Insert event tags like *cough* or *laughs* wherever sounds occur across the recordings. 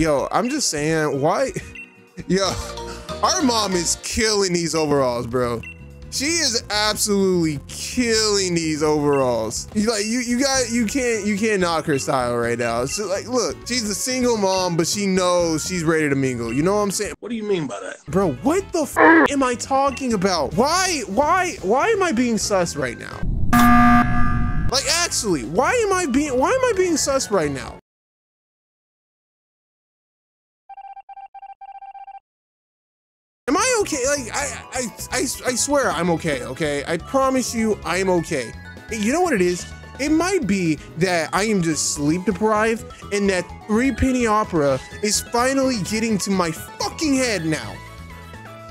yo, I'm just saying, why? *laughs* Yo, our mom is killing these overalls, bro. She is absolutely killing these overalls. You like you you got you can't you can't knock her style right now. So like look, she's a single mom, but she knows she's ready to mingle. You know what I'm saying? What do you mean by that? Bro, what the f am I talking about? Why why why am I being sus right now? Like actually, why am I being why am I being sus right now? Am I okay? Like I, I, I, I swear I'm okay. Okay, I promise you I'm okay. You know what it is? It might be that I am just sleep deprived, and that Threepenny Opera is finally getting to my fucking head now.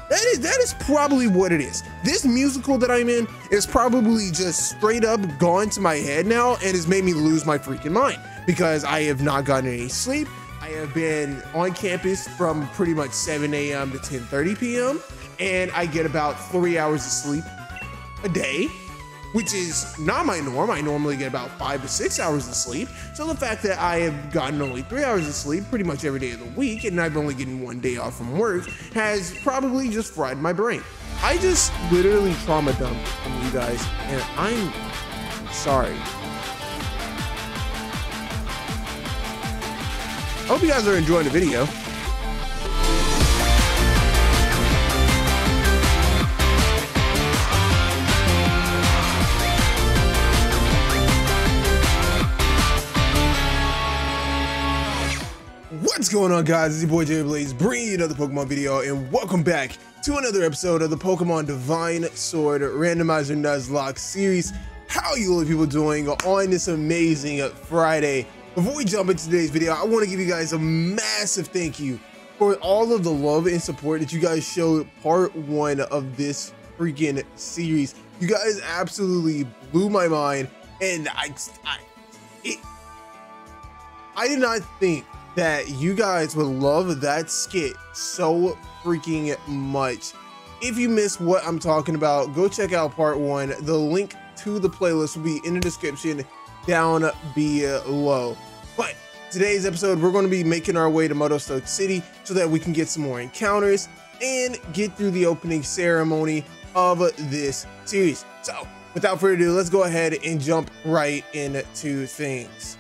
That is that is probably what it is. This musical that I'm in is probably just straight up gone to my head now and has made me lose my freaking mind because I have not gotten any sleep. I have been on campus from pretty much 7 a.m. to 10:30 p.m. and I get about three hours of sleep a day, which is not my norm. I normally get about five to six hours of sleep. So the fact that I have gotten only three hours of sleep pretty much every day of the week, and I've only getting one day off from work, has probably just fried my brain. I just literally trauma dumped from you guys, and I'm sorry. Hope you guys are enjoying the video. What's going on guys, it's your boy Jay Blayze bringing you another Pokemon video and welcome back to another episode of the Pokemon Divine Sword Randomizer Nuzlocke series. How are you people doing on this amazing Friday? Before we jump into today's video, I want to give you guys a massive thank you for all of the love and support that you guys showed part one of this freaking series. You guys absolutely blew my mind and I, I, it, I did not think that you guys would love that skit so freaking much. If you missed what I'm talking about, go check out part one. The link to the playlist will be in the description down below. But today's episode, we're going to be making our way to Motostoke City so that we can get some more encounters and get through the opening ceremony of this series. So without further ado, let's go ahead and jump right into things.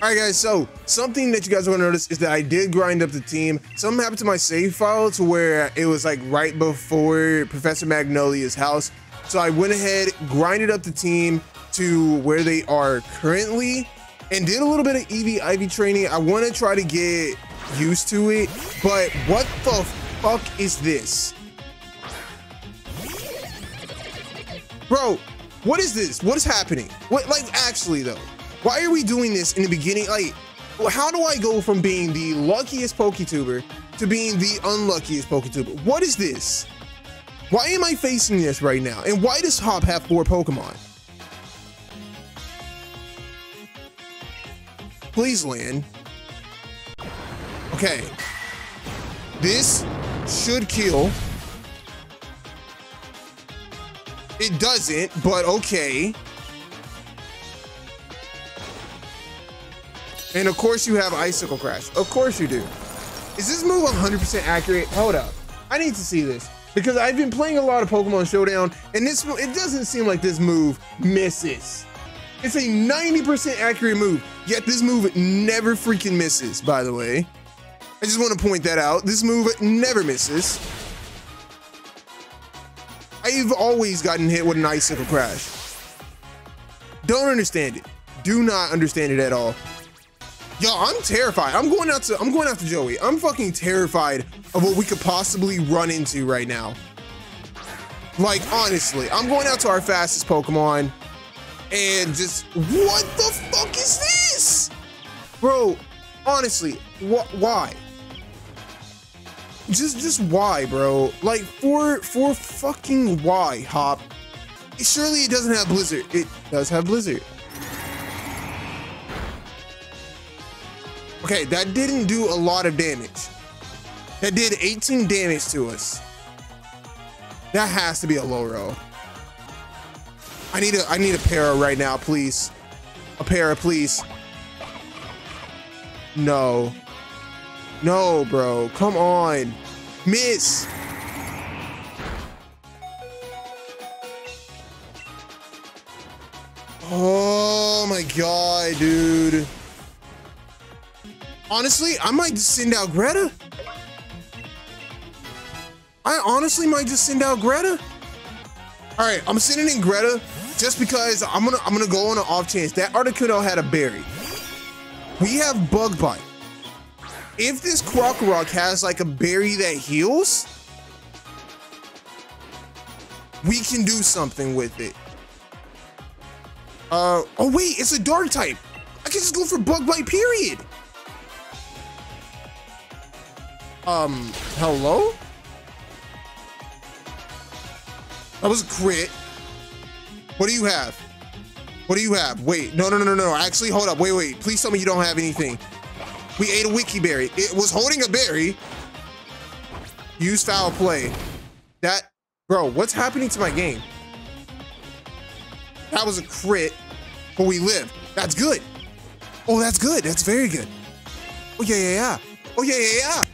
All right, guys, so something that you guys want to notice is that I did grind up the team. Something happened to my save file to where it was like right before Professor Magnolia's house. So I went ahead, grinded up the team to where they are currently and did a little bit of EV IV training. I want to try to get used to it, but what the fuck is this? Bro, what is this? What is happening? What, like, actually, though? Why are we doing this in the beginning? Like, how do I go from being the luckiest PokeTuber to being the unluckiest PokeTuber? What is this? Why am I facing this right now? And why does Hop have four Pokemon? Please land. Okay. This should kill. It doesn't, but okay. And of course you have Icicle Crash. Of course you do. Is this move 100% accurate? Hold up. I need to see this because I've been playing a lot of Pokemon Showdown and this it doesn't seem like this move misses. It's a 90% accurate move, yet this move never freaking misses, by the way. I just want to point that out. This move never misses. I've always gotten hit with an Icicle Crash. Don't understand it. Do not understand it at all. Yo, I'm terrified. I'm going out to I'm going after Joey. I'm fucking terrified of what we could possibly run into right now. Like honestly, I'm going out to our fastest Pokemon and just what the fuck is this? Bro, honestly, wh why? Just just why, bro? Like for for fucking why, Hop? Surely it doesn't have Blizzard. It does have Blizzard. Okay, that didn't do a lot of damage. That did 18 damage to us. That has to be a low roll. I need a I need a para right now, please. A para, please. No. No, bro. Come on. Miss. Oh my god, dude. Honestly, I might just send out Greta. I honestly might just send out Greta. All right, I'm sending in Greta just because I'm gonna I'm gonna go on an off chance that Articuno had a berry. We have Bug Bite. If this Krokorok has like a berry that heals, we can do something with it. Uh, oh wait, it's a dark type. I can just go for bug bite, period. Um, hello? That was a crit. What do you have? What do you have? Wait, no, no, no, no, no. Actually, hold up. Wait, wait. Please tell me you don't have anything. We ate a wiki berry. It was holding a berry. Use foul play. That, bro, what's happening to my game? That was a crit, but we lived. That's good. Oh, that's good. That's very good. Oh, yeah, yeah, yeah. Oh, yeah, yeah, yeah.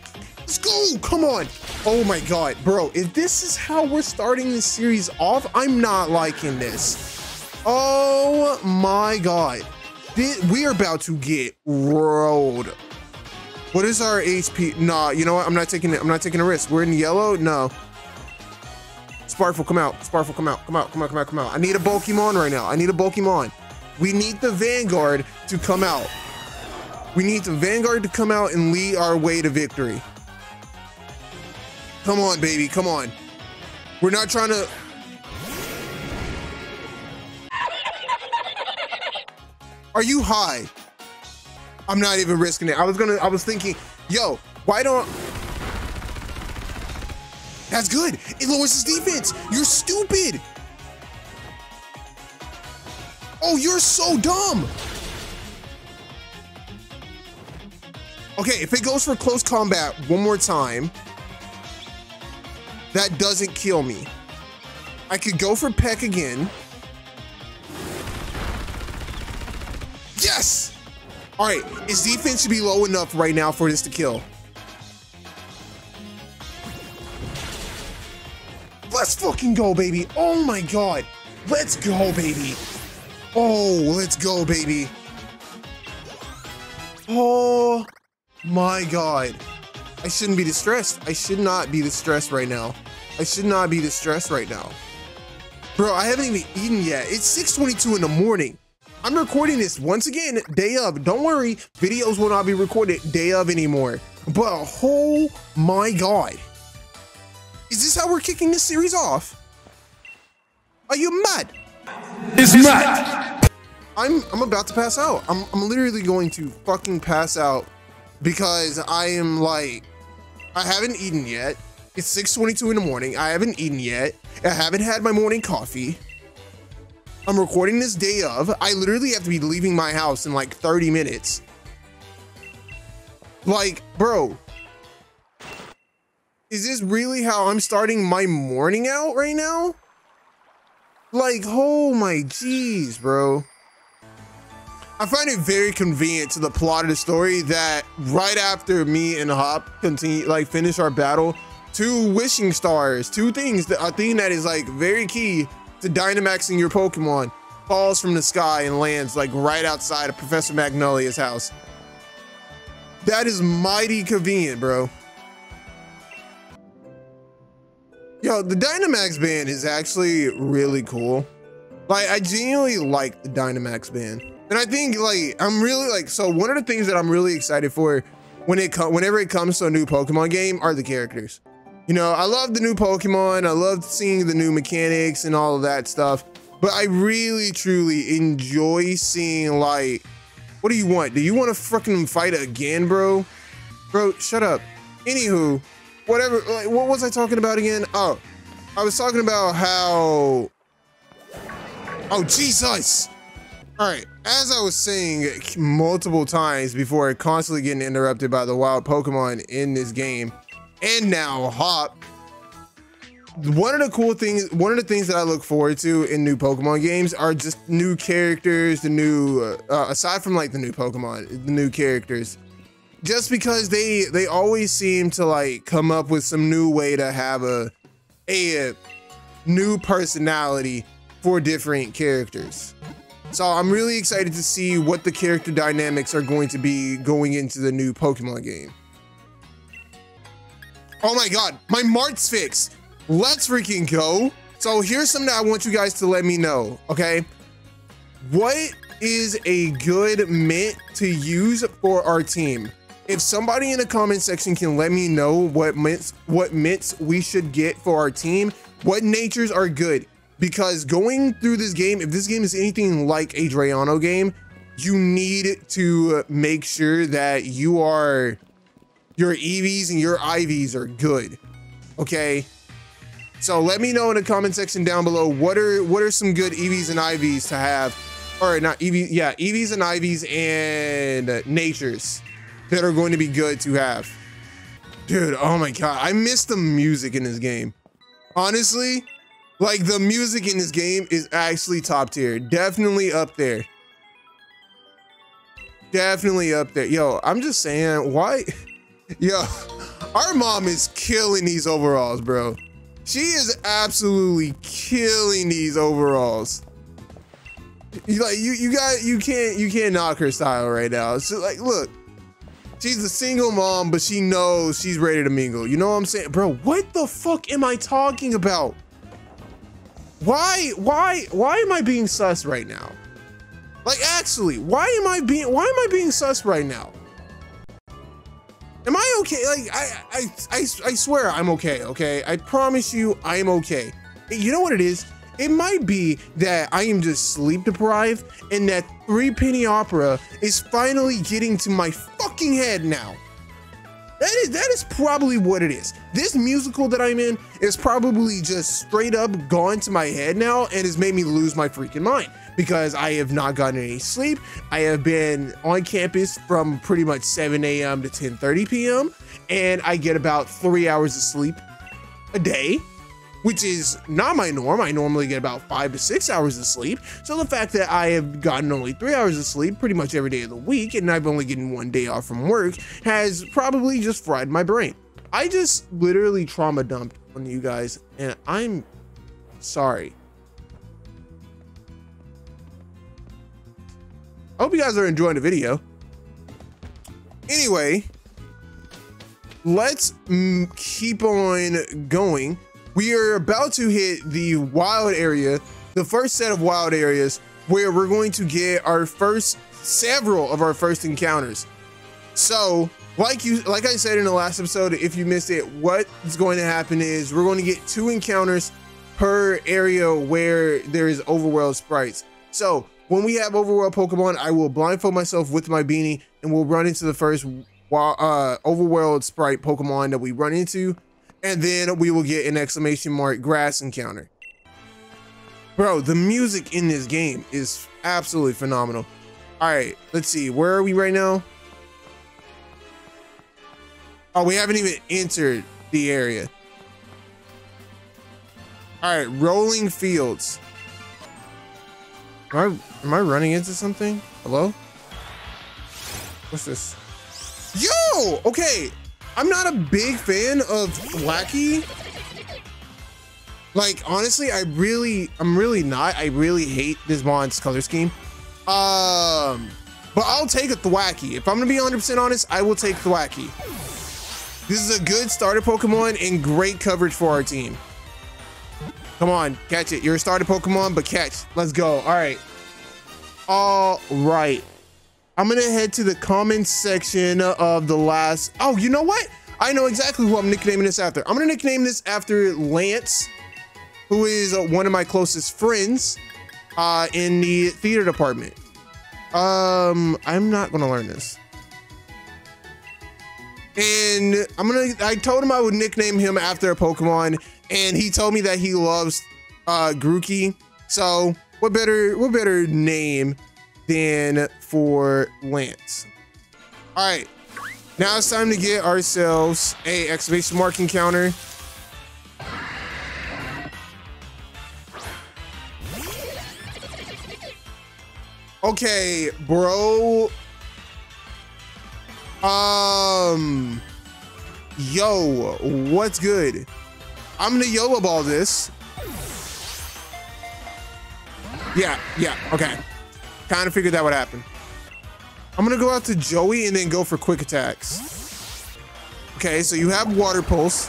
Let's go. Come on. Oh, my God. Bro, if this is how we're starting this series off, I'm not liking this. Oh, my God. We are about to get rolled. What is our HP? Nah, you know what? I'm not taking it. I'm not taking a risk. We're in yellow. No. Sparkle, come out. Sparkle, come out. Come out. Come out. Come out. Come out. I need a Pokemon right now. I need a Pokemon. We need the Vanguard to come out. We need the Vanguard to come out and lead our way to victory. Come on, baby. Come on. We're not trying to. Are you high? I'm not even risking it. I was gonna, I was thinking, yo, why don't, that's good. It lowers his defense. You're stupid. Oh, you're so dumb. Okay, if it goes for close combat one more time, that doesn't kill me. I could go for Peck again. Yes! All right, his defense should be low enough right now for this to kill. Let's fucking go, baby. Oh my God. Let's go, baby. Oh, let's go, baby. Oh my God. I shouldn't be distressed. I should not be distressed right now. I should not be distressed right now. Bro, I haven't even eaten yet. It's 6.22 in the morning. I'm recording this once again, day of. Don't worry, videos will not be recorded day of anymore. But oh my God. Is this how we're kicking this series off? Are you mad? It's mad. I'm I'm about to pass out. I'm I'm literally going to fucking pass out because I am like I haven't eaten yet. It's 6:22 in the morning. I haven't eaten yet. I haven't had my morning coffee. I'm recording this day of. I literally have to be leaving my house in like 30 minutes. Like, bro, is this really how I'm starting my morning out right now? Like, oh my jeez, bro. I find it very convenient to the plot of the story that right after me and Hop continue, like, finish our battle, two wishing stars, two things, a thing that is like very key to Dynamaxing your Pokemon falls from the sky and lands like right outside of Professor Magnolia's house. That is mighty convenient, bro. Yo, the Dynamax band is actually really cool. Like, I genuinely like the Dynamax band. And I think, like, I'm really, like, so one of the things that I'm really excited for when it whenever it comes to a new Pokemon game are the characters. You know, I love the new Pokemon. I love seeing the new mechanics and all of that stuff. But I really, truly enjoy seeing, like, what do you want? Do you want to fucking fight again, bro? Bro, shut up. Anywho, whatever. Like, what was I talking about again? Oh, I was talking about how. Oh, Jesus. All right. As I was saying multiple times before, constantly getting interrupted by the wild Pokemon in this game, and now Hop. One of the cool things, one of the things that I look forward to in new Pokemon games are just new characters, the new, uh, aside from like the new Pokemon, the new characters just because they they always seem to like come up with some new way to have a a new personality for different characters. So I'm really excited to see what the character dynamics are going to be going into the new Pokemon game. Oh my god, my Mart's fixed. Let's freaking go. So here's something I want you guys to let me know, okay? What is a good mint to use for our team? If somebody in the comment section can let me know what mints what mints we should get for our team, what natures are good. Because going through this game, if this game is anything like a Drayano game, you need to make sure that you are your EVs and your IVs are good. Okay. So let me know in the comment section down below what are what are some good EVs and IVs to have, or not EVs, yeah, EVs and IVs and natures that are going to be good to have. Dude, oh my god, I miss the music in this game. Honestly, like the music in this game is actually top tier. Definitely up there. Definitely up there. Yo, I'm just saying, why? Yo, our mom is killing these overalls, bro. She is absolutely killing these overalls. You like you you got you can't you can't knock her style right now. So like look, she's a single mom, but she knows she's ready to mingle. You know what I'm saying? Bro, what the fuck am I talking about? Why why why am I being sus right now? Like actually, why am I being why am I being sus right now? Am I okay? Like I, I, I, I swear I'm okay. Okay, I promise you I'm okay. You know what it is? It might be that I am just sleep deprived and that Threepenny Opera is finally getting to my fucking head now. That is that is probably what it is. This musical that I'm in is probably just straight up gone to my head now and has made me lose my freaking mind because I have not gotten any sleep. I have been on campus from pretty much 7 a.m. to 10:30 p.m. and I get about three hours of sleep a day which is not my norm. I normally get about five to six hours of sleep. So the fact that I have gotten only three hours of sleep pretty much every day of the week and I've only gotten one day off from work has probably just fried my brain. I just literally trauma dumped on you guys and I'm sorry. I hope you guys are enjoying the video. Anyway, let's mm, keep on going we are about to hit the wild area, the first set of wild areas where we're going to get our first several of our first encounters. So, like you like I said in the last episode, if you missed it, what's going to happen is we're going to get two encounters per area where there is overworld sprites. So, when we have overworld Pokemon, I will blindfold myself with my beanie and we'll run into the first uh, overworld sprite Pokemon that we run into and then we will get an exclamation mark grass encounter. Bro, the music in this game is absolutely phenomenal. All right, let's see. Where are we right now? Oh, we haven't even entered the area. All right, rolling fields. Am I, am I running into something? Hello? What's this? Yo! Okay, I'm not a big fan of Thwackey. Like, honestly, I really, I'm really not. I really hate this Mon's color scheme. Um, but I'll take a Thwackey. If I'm gonna be 100% honest, I will take Thwackey. This is a good starter Pokemon and great coverage for our team. Come on, catch it. You're a starter Pokemon, but catch. Let's go. All right. All right. I'm gonna head to the comments section of the last. Oh, you know what? I know exactly who I'm nicknaming this after. I'm gonna nickname this after Lance, who is uh, one of my closest friends uh, in the theater department. Um, I'm not gonna learn this. And I'm gonna. I told him I would nickname him after a Pokemon, and he told me that he loves uh, Grookey. So what better? What better name than for Lance. All right, now it's time to get ourselves a exclamation mark encounter. Okay, bro. Um, yo, what's good? I'm gonna YOLO ball this. Yeah, yeah, okay. Kind of figured that would happen. I'm gonna go out to Joey and then go for quick attacks. Okay, so you have water pulse,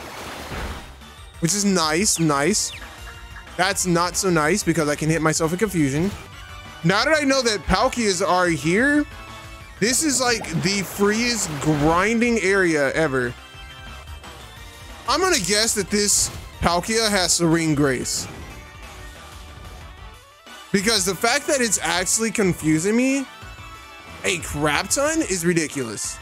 which is nice, nice. That's not so nice because I can hit myself in confusion. Now that I know that Palkias are here, this is like the freest grinding area ever. I'm gonna guess that this Palkia has Serene Grace. Because the fact that it's actually confusing me, a crap ton is ridiculous.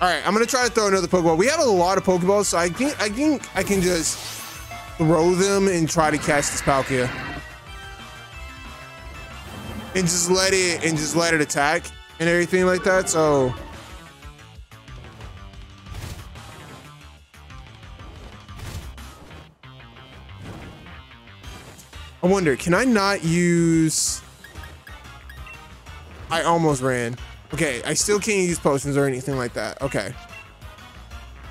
All right, I'm gonna try to throw another Pokeball. We have a lot of Pokeballs, so I think I think I can just throw them and try to catch this Palkia. And just let it and just let it attack and everything like that. So I wonder, can I not use... I almost ran. Okay, I still can't use potions or anything like that. Okay.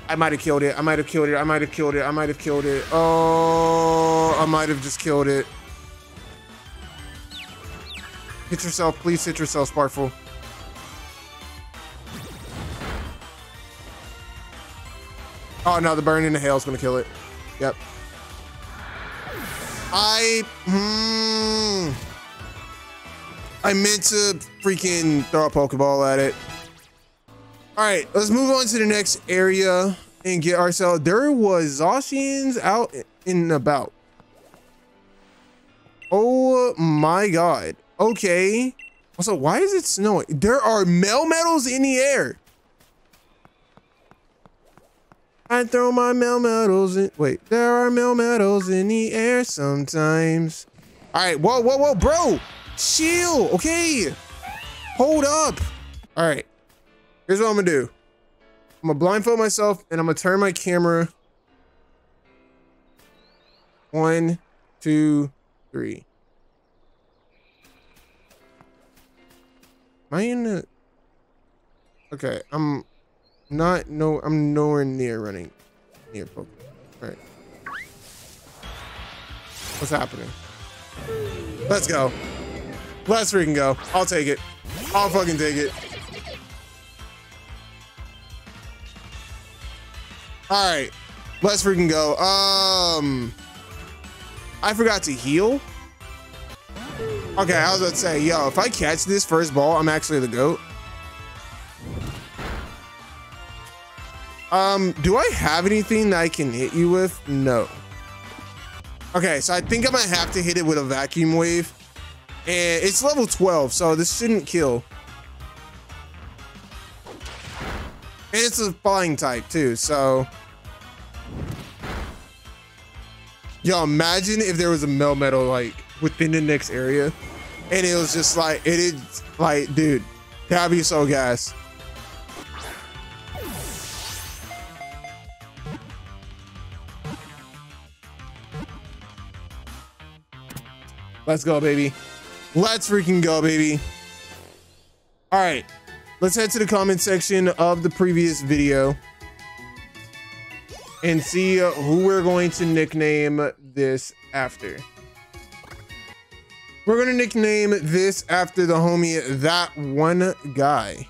I might have killed it. I might have killed it. I might have killed it. I might have killed it. Oh, I might have just killed it. Hit yourself. Please hit yourself, Sparkful. Oh, no, the burn in the hail is going to kill it. Yep. I hmm, I meant to freaking throw a Pokeball at it. All right, let's move on to the next area and get ourselves. There was Zacians out and about. Oh my god. Okay. Also, why is it snowing? There are Melmetal in the air. I throw my Melmetals in. Wait, there are Melmetals in the air sometimes. All right, whoa, whoa, whoa, bro, chill. Okay, hold up. All right, here's what I'm gonna do. I'm gonna blindfold myself and I'm gonna turn my camera. One, two, three. Am I in the? Okay, I'm not no I'm nowhere near running near Pokemon. All right. What's happening? Let's go. Let's freaking go. I'll take it. I'll fucking take it. All right. Let's freaking go. Um I forgot to heal. Okay, I was about to say, yo, if I catch this first ball, I'm actually the GOAT. Um, do I have anything that I can hit you with? No. Okay, so I think I might have to hit it with a vacuum wave. And it's level 12, so this shouldn't kill. And it's a flying type too, so. Yo, imagine if there was a Melmetal like within the next area. And it was just like, it is like, dude, that'd be so gas. Let's go, baby. Let's freaking go, baby. All right, let's head to the comment section of the previous video and see who we're going to nickname this after. We're going to nickname this after the homie, that one guy.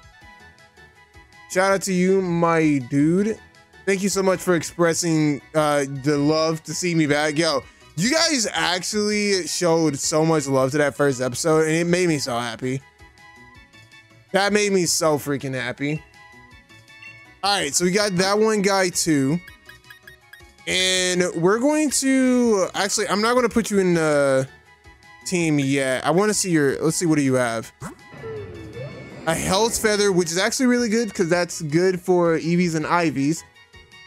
Shout out to you, my dude. Thank you so much for expressing uh, the love to see me back. Yo, you guys actually showed so much love to that first episode, and it made me so happy. That made me so freaking happy. All right, so we got that one guy too. And we're going to, actually, I'm not going to put you in the team yet. I want to see your, let's see, what do you have? A health feather, which is actually really good because that's good for EVs and IVs.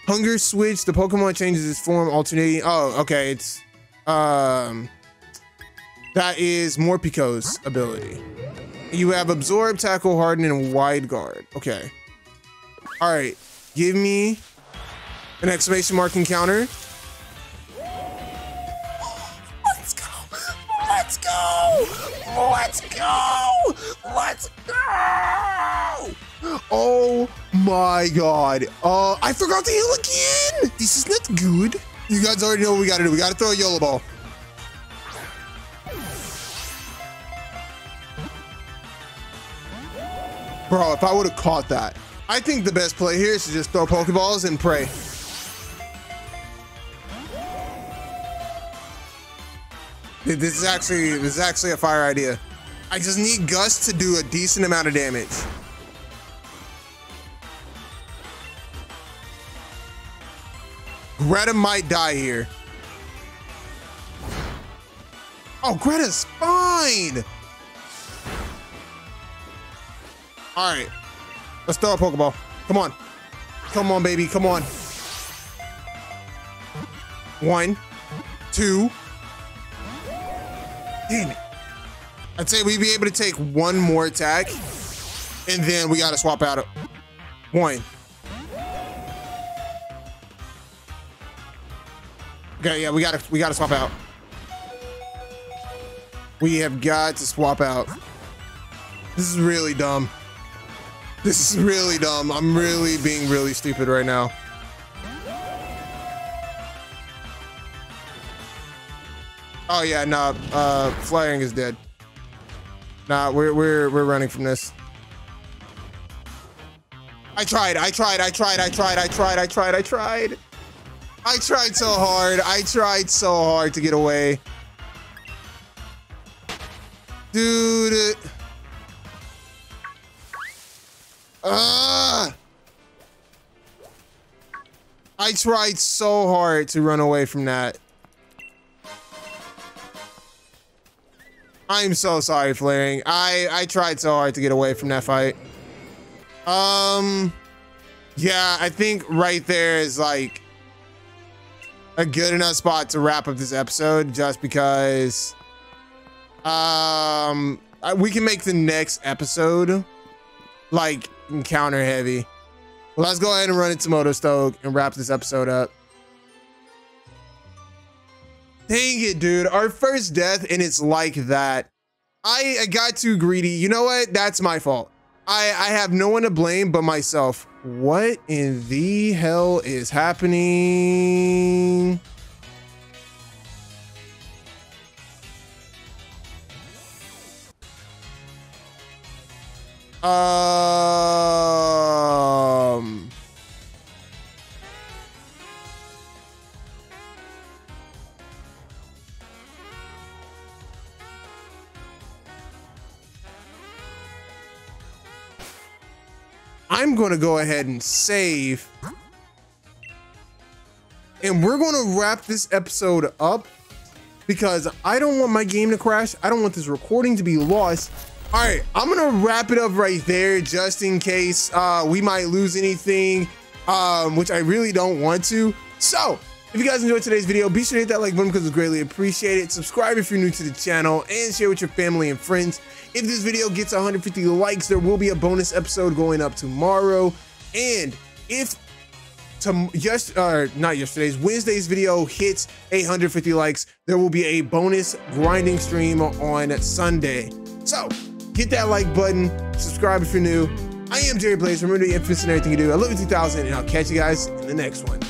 Hunger switch, the Pokemon changes its form alternating. Oh, okay, it's um, that is Morpeko's ability. You have Absorb, Tackle, Harden, and Wide Guard. Okay. All right. Give me an exclamation mark encounter. Let's go. Let's go. go! Let's go! Let's go! Oh my god. Uh, I forgot to heal again! This is not good. You guys already know what we gotta do. We gotta throw a YOLO ball. Bro, if I would have caught that. I think the best play here is to just throw Pokeballs and pray. This is actually this is actually a fire idea. I just need Gus to do a decent amount of damage. Greta might die here. Oh, Greta's fine. All right, let's throw a Pokeball. Come on. Come on, baby. Come on. One, two. Damn it. I'd say we'd be able to take one more attack, and then we gotta swap out. One. Okay, yeah, we gotta we gotta swap out. We have got to swap out. This is really dumb. This is really dumb. I'm really being really stupid right now. Oh yeah, nah. Uh, flying is dead. Nah, we're we're we're running from this. I tried. I tried. I tried. I tried. I tried. I tried. I tried. I tried so hard. I tried so hard to get away. Dude. Ah. I tried so hard to run away from that. I'm so sorry, Flaring. I I tried so hard to get away from that fight. Um, yeah, I think right there is like a good enough spot to wrap up this episode, just because um we can make the next episode like encounter heavy. Well, let's go ahead and run into Motostoke and wrap this episode up. Dang it, dude. Our first death and it's like that. I, I got too greedy. You know what? That's my fault. I, I have no one to blame but myself. What in the hell is happening? Um... going to go ahead and save. And we're going to wrap this episode up because I don't want my game to crash. I don't want this recording to be lost. All right, I'm going to wrap it up right there just in case uh, we might lose anything, um, which I really don't want to. So if you guys enjoyed today's video, be sure to hit that like button because it's greatly appreciated. Subscribe if you're new to the channel and share with your family and friends. If this video gets 150 likes, there will be a bonus episode going up tomorrow. And if to yes, uh, not yesterday's Wednesday's video hits 850 likes, there will be a bonus grinding stream on Sunday. So hit that like button, subscribe if you're new. I am Jerry Blayze. Remember the infamous and everything you do. I love you 2000, and I'll catch you guys in the next one.